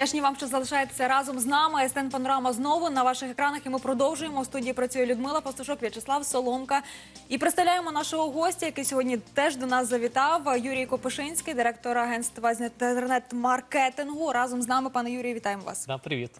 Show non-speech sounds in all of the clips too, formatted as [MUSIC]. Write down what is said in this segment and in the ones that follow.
Дякую вам, що залишаєтеся разом з нами. СТН Панорама знову на ваших екранах. І ми продовжуємо. У студії працює Людмила Пастушок, В'ячеслав Соломка. І представляємо нашого гостя, який сьогодні теж до нас завітав. Юрій Копишинський, директор агентства з інтернет-маркетингу. Разом з нами, пане Юрію, вітаємо вас. Да, привіт.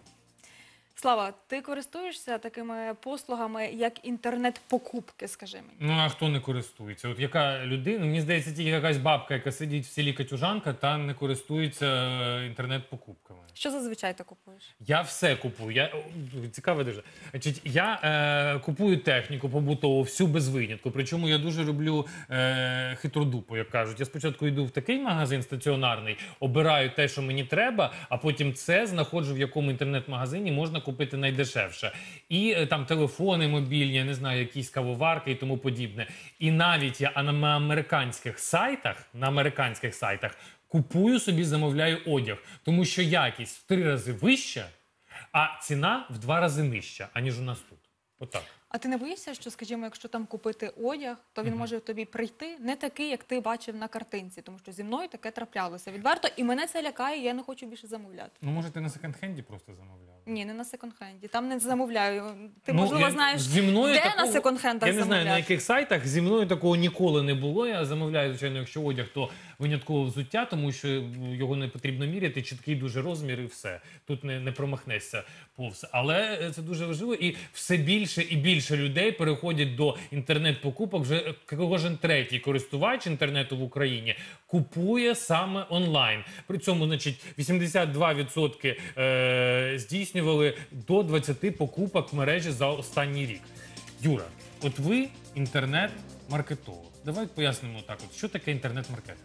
Слава, ти користуєшся такими послугами, як інтернет-покупки, скажи мені. Ну а хто не користується? От яка людина? Мені здається, тільки якась бабка, яка сидить в селі Катюжанка, та не користується е, інтернет-покупками. Що зазвичай ти купуєш? Я все купую. Я о, цікаве дуже. Значить, я е, купую техніку побутову, всю без винятку. Причому я дуже люблю е, хитродупу, як кажуть. Я спочатку йду в такий магазин стаціонарний, обираю те, що мені треба, а потім це знаходжу в якому інтернет-магазині можна купити найдешевше. І е, там телефони мобільні, не знаю, якісь кавоварки і тому подібне. І навіть я на американських сайтах, на американських сайтах купую собі, замовляю одяг, тому що якість в три рази вища, а ціна в два рази нижча, аніж у нас тут. Отак. А ти не боїшся, що, скажімо, якщо там купити одяг, то він може тобі прийти не такий, як ти бачив на картинці, тому що зі мною таке траплялося відверто, і мене це лякає, я не хочу більше замовляти. Ну, може, ти на секонд-хенді просто замовляв? Ні, не на секонд-хенді. Там не замовляю. Ти Ну, можливо я- знаєш, зі мною де такого- на секонд-хендах Я не знаю, на замовляти. яких сайтах. Зі мною такого ніколи не було. Я замовляю, звичайно, якщо одяг, то винятково взуття, тому що його не потрібно міряти, чіткий дуже розмір і все. Тут не, не промахнешся повз. Але е, це дуже важливо. І все більше і більше людей переходять до інтернет-покупок. Вже кожен третій користувач інтернету в Україні купує саме онлайн. При цьому, значить, 82% е, здійснювали до 20 покупок в мережі за останній рік. Юра, от ви інтернет-маркетолог. Давай пояснимо так: от що таке інтернет-маркетинг?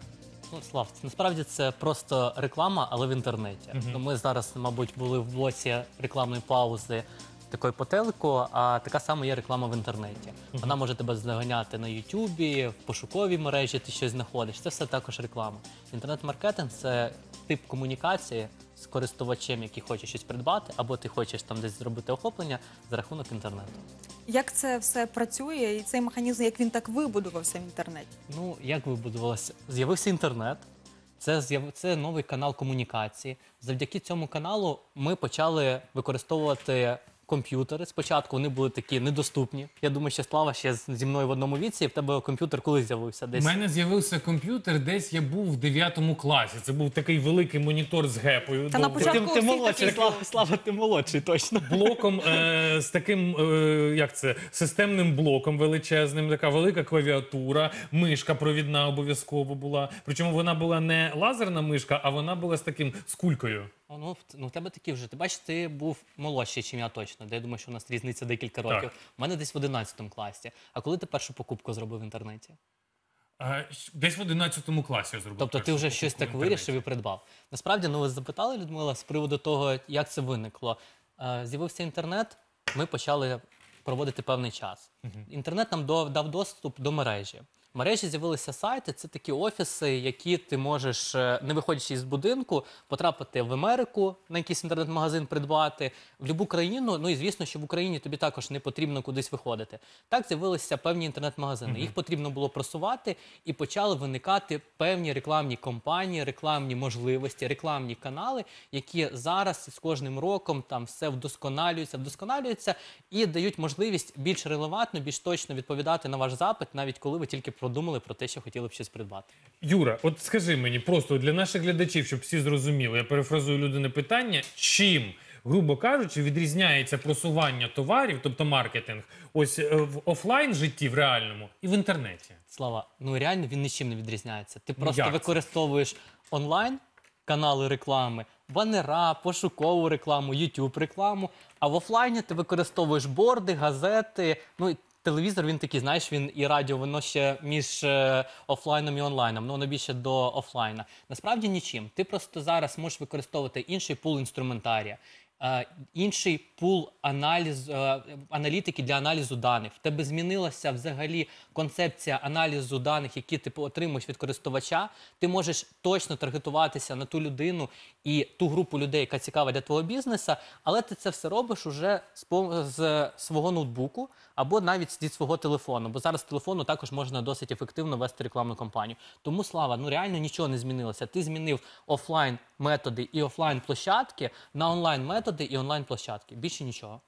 Ну, Слав, це насправді це просто реклама, але в інтернеті. Мгм. Ну, ми зараз, мабуть, були в блоці рекламної паузи такої по телеку, а така сама є реклама в інтернеті. Вона може тебе заганяти на Ютубі, в пошуковій мережі ти щось знаходиш. Це все також реклама. Інтернет-маркетинг це тип комунікації з користувачем, який хоче щось придбати, або ти хочеш там десь зробити охоплення за рахунок інтернету. Як це все працює, і цей механізм, як він так вибудувався в інтернеті? Ну, як вибудувалося? З'явився інтернет. Це з'яв... це новий канал комунікації. Завдяки цьому каналу ми почали використовувати комп'ютери. Спочатку вони були такі недоступні. Я думаю, що Слава ще зі мною в одному віці. і В тебе комп'ютер коли з'явився? У мене з'явився комп'ютер, десь я був в 9 класі. Це був такий великий монітор з гепою. Та на довгий. початку ти, ти молодший, таких Слава, Слава, ти молодший, точно. блоком [LAUGHS] е, з таким, е, як це, системним блоком величезним, така велика клавіатура, мишка провідна обов'язково була. Причому вона була не лазерна мишка, а вона була з таким з кулькою. О, Ну, в- ну, в тебе такі вже. Ти бачиш, ти був молодший, ніж я точно. Де я думаю, що у нас різниця декілька Так. років. У мене десь в 11 класі. А коли ти першу покупку зробив в інтернеті? Е, десь в 11 класі я зробив. Тобто ти першу вже щось покупку так в вирішив і придбав. Насправді, ну ви запитали Людмила з приводу того, як це виникло. Е, З'явився інтернет, ми почали проводити певний час. Інтернет нам до- дав доступ до мережі. В мережі з'явилися сайти, це такі офіси, які ти можеш, е, не виходячи із будинку, потрапити в Америку на якийсь інтернет-магазин, придбати в будь-яку країну. Ну і звісно, що в Україні тобі також не потрібно кудись виходити. Так з'явилися певні інтернет-магазини. Їх потрібно було просувати, і почали виникати певні рекламні кампанії, рекламні можливості, рекламні канали, які зараз з кожним роком там все вдосконалюється, вдосконалюється і дають можливість більш релевантно, більш точно відповідати на ваш запит, навіть коли ви тільки продумали про те, що хотіли б щось придбати. Юра, от скажи мені просто для наших глядачів, щоб всі зрозуміли, я перефразую людини питання, чим, грубо кажучи, відрізняється просування товарів, тобто маркетинг, ось е, в офлайн житті, в реальному і в інтернеті. Слава, ну реально він нічим не відрізняється. Ти просто як це? використовуєш онлайн канали реклами, банера, пошукову рекламу, YouTube рекламу. А в офлайні ти використовуєш борди, газети. Ну і телевізор він такий, знаєш, він і радіо, воно ще між е, офлайном і онлайном. Ну воно більше до офлайна. Насправді нічим. Ти просто зараз можеш використовувати інший пул інструментарія. Інший пул аналіз, е, аналітики для аналізу даних. В тебе змінилася взагалі концепція аналізу даних, які ти отримуєш від користувача. Ти можеш точно таргетуватися на ту людину і ту групу людей, яка цікава для твого бізнесу, але ти це все робиш уже з свого ноутбуку або навіть зі свого телефону. Бо зараз з телефону також можна досить ефективно вести рекламну кампанію. Тому слава, ну реально нічого не змінилося. Ти змінив офлайн методи і офлайн площадки на онлайн методи і онлайн площадки. Більше нічого.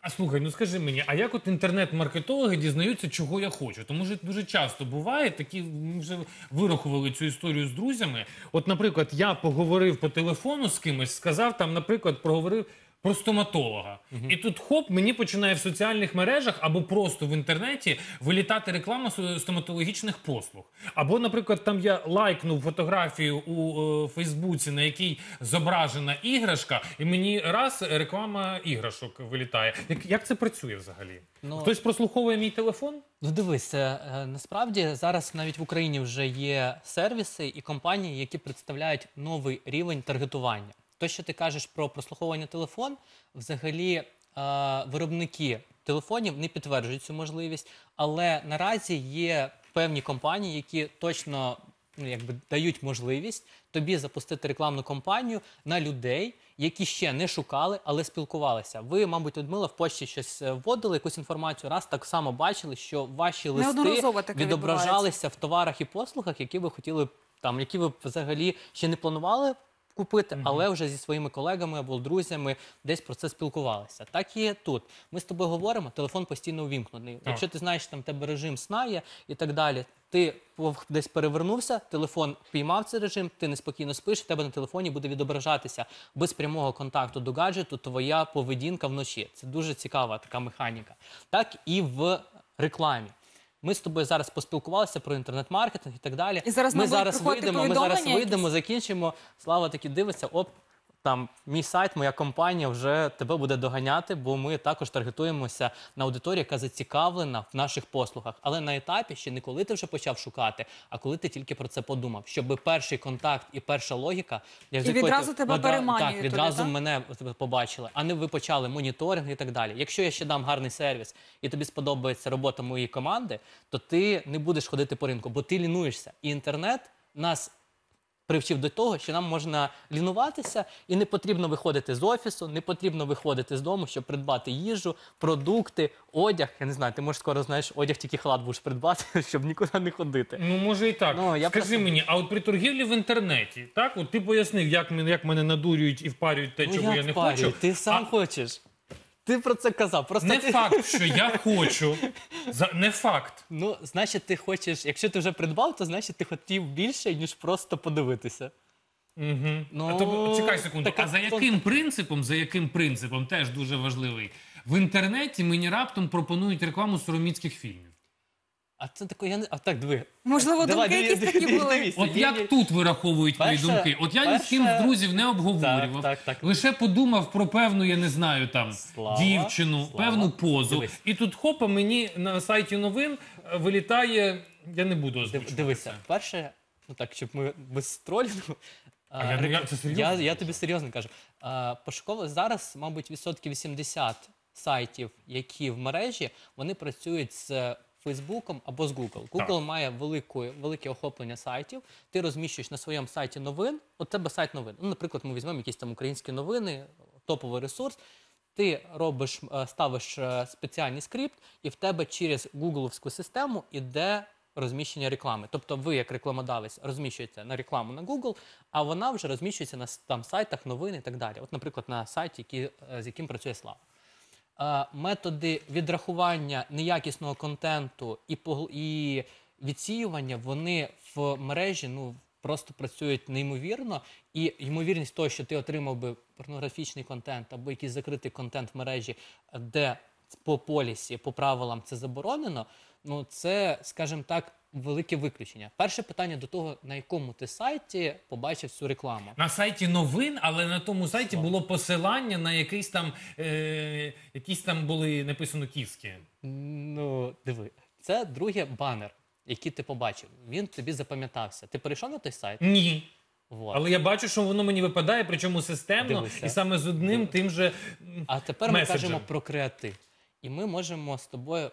А слухай, ну скажи мені, а як от інтернет-маркетологи дізнаються, чого я хочу? Тому що дуже часто буває такі, ми вже вирахували цю історію з друзями. От, наприклад, я поговорив по телефону з кимось, сказав там, наприклад, проговорив. Про стоматолога, і тут хоп, мені починає в соціальних мережах або просто в інтернеті вилітати реклама стоматологічних послуг. Або, наприклад, там я лайкнув фотографію у е, Фейсбуці, на якій зображена іграшка, і мені раз реклама іграшок вилітає. Як, як це працює взагалі? Ну, Хтось прослуховує мій телефон? Ну дивись, е, е, насправді зараз навіть в Україні вже є сервіси і компанії, які представляють новий рівень таргетування. То, що ти кажеш про прослуховування телефон, взагалі е, виробники телефонів не підтверджують цю можливість, але наразі є певні компанії, які точно ну, якби дають можливість тобі запустити рекламну кампанію на людей, які ще не шукали, але спілкувалися. Ви, мабуть, Людмила, в почті щось е, вводили, якусь інформацію, раз так само бачили, що ваші листи Неодноразово таке відображалися в товарах і послугах, які ви хотіли там, які ви взагалі ще не планували. Купити, але вже зі своїми колегами або друзями десь про це спілкувалися. Так і тут. Ми з тобою говоримо, телефон постійно увімкнений. Якщо ти знаєш, там в тебе режим сна є і так далі, ти десь перевернувся, телефон піймав цей режим, ти неспокійно спиш, в тебе на телефоні буде відображатися без прямого контакту до гаджету твоя поведінка вночі. Це дуже цікава така механіка. Так і в рекламі. Ми з тобою зараз поспілкувалися про інтернет-маркетинг і так далі. І зараз ми зараз вийдемо, ми зараз вийдемо, якісь? закінчимо. Слава таки дивиться, оп, там мій сайт, моя компанія вже тебе буде доганяти, бо ми також таргетуємося на аудиторію, яка зацікавлена в наших послугах. Але на етапі ще не коли ти вже почав шукати, а коли ти тільки про це подумав, щоб перший контакт і перша логіка, як І відразу ти- тебе відра- переманює Так, відразу так? мене тебе побачили, а не ви почали моніторинг і так далі. Якщо я ще дам гарний сервіс і тобі сподобається робота моєї команди, то ти не будеш ходити по ринку, бо ти лінуєшся. І інтернет нас привчив до того, що нам можна лінуватися, і не потрібно виходити з офісу, не потрібно виходити з дому, щоб придбати їжу, продукти, одяг. Я не знаю, ти можеш скоро знаєш, одяг тільки халат будеш придбати, [LAUGHS] щоб нікуди не ходити. Ну, може і так. Ну, я Скажи просто- мені, а от при торгівлі в інтернеті, так, от ти пояснив, як мене, як мене надурюють і впарюють те, чого Ну, як я не впарюють? хочу. Ти сам А хочеш. Ти про це казав. Просто не ти... факт, що я [LAUGHS] хочу. За... Не факт. Ну, значить, ти хочеш, якщо ти вже придбав, то значить ти хотів більше, ніж просто подивитися. Угу. Ну, а то, чекай секунду. Так, А за яким яким принципом, за яким принципом, теж дуже важливий. В інтернеті мені раптом пропонують рекламу сороміцьких фільмів. А це таке, я не. А так, диви. Можливо, Давай, думки якісь такі були. От як тут вираховують мої Перше- думки? От я ні з ким з перше- друзів не обговорював. Так, так, так. Лише подумав про певну, я не знаю, там Слава, дівчину, слава. певну позу. Дивись. І тут хопа мені на сайті новин е, вилітає. Я не буду Див- озвучувати. Дивися, це. перше, ну так, щоб ми без тролінгу. А я- я- це серйозно? Я, я тобі серйозно кажу. А, пошуково зараз, мабуть, відсотків 80 сайтів, які в мережі, вони працюють з Фейсбуком або з Google. Google має велику, велике охоплення сайтів. Ти розміщуєш на своєму сайті новин. От тебе сайт новин. Ну, наприклад, ми візьмемо якісь там українські новини, топовий ресурс. Ти робиш, е, ставиш е, спеціальний скрипт, і в тебе через гугловську систему іде розміщення реклами. Тобто ви, як рекламодавець, розміщуєте на рекламу на Google, а вона вже розміщується на там сайтах, новин і так далі. От, наприклад, на сайті, які, е, з яким працює Слава. Е, Методи відрахування неякісного контенту і і відсіювання вони в мережі ну просто працюють неймовірно. І ймовірність того, що ти отримав би порнографічний контент або якийсь закритий контент в мережі, де по полісі, по правилам це заборонено. Ну це, скажімо так, велике виключення. Перше питання до того, на якому ти сайті побачив цю рекламу. На сайті новин, але на тому сайті було посилання на якийсь там, е, якісь там були написано київські. Ну, диви, це другий банер, який ти побачив. Він тобі запам'ятався. Ти перейшов на той сайт? Ні. Вот. Але я бачу, що воно мені випадає, причому системно, Дивися. і саме з одним тим же. А тепер ми кажемо про креатив. І ми можемо з тобою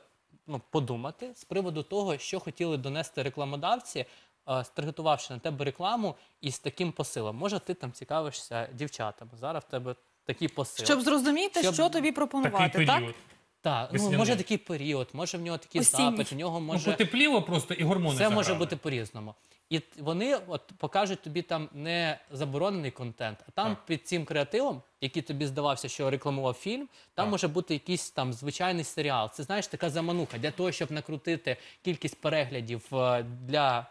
ну, подумати з приводу того, що хотіли донести рекламодавці, е, старгетувавши на тебе рекламу із таким посилом. Може, ти там цікавишся дівчатами. Зараз в тебе такий посил. Щоб зрозуміти, Щоб що тобі Такий пропонувати, так? період. Так, ну, весняний. може такий період, може в нього такий Осінній. запит, в нього Ну, може. потепліло просто і гормони. Це може бути по-різному. І т- вони от покажуть тобі там не заборонений контент, а там Так. під цим креативом, який тобі здавався, що рекламував фільм, там Так. може бути якийсь там звичайний серіал. Це знаєш така замануха для того, щоб накрутити кількість переглядів е, для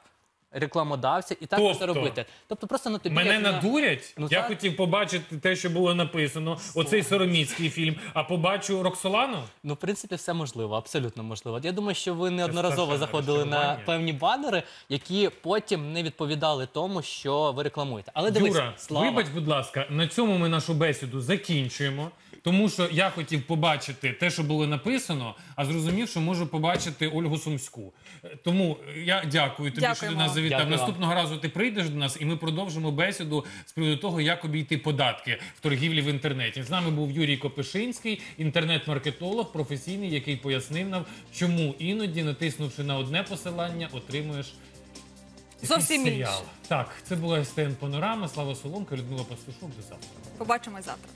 рекламодавця, і так Тобто, це робити. Тобто просто на тобі Мене як на- надурять. Ну, я так. хотів побачити те, що було написано. Оцей сороміцький фільм. А побачу Роксолану. Ну, в принципі, все можливо, абсолютно можливо. Я думаю, що ви неодноразово страшенне заходили на розчарування. певні банери, які потім не відповідали тому, що ви рекламуєте. Але дивись, Юра, слава. вибач, будь ласка, на цьому ми нашу бесіду закінчуємо. Тому що я хотів побачити те, що було написано, а зрозумів, що можу побачити Ольгу Сумську. Е, Тому я дякую тобі, що ти нас завітав. Дякую. Наступного разу ти прийдеш до нас, і ми продовжимо бесіду з приводу того, як обійти податки в торгівлі в інтернеті. З нами був Юрій Копишинський, інтернет-маркетолог, професійний, який пояснив нам, чому іноді, натиснувши на одне посилання, отримуєш. Зовсім інше. Так, це була СТН Панорама. Слава Соломка, Людмила Пастушок. До завтра. Побачимось завтра.